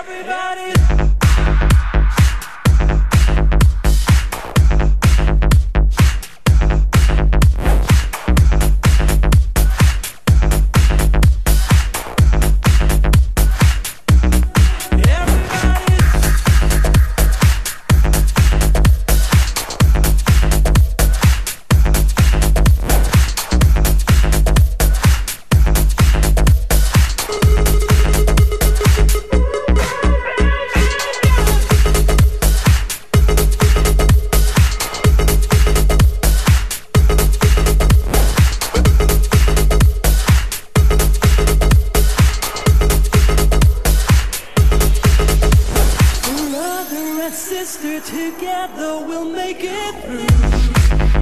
Everybody. Sister together we'll make it through.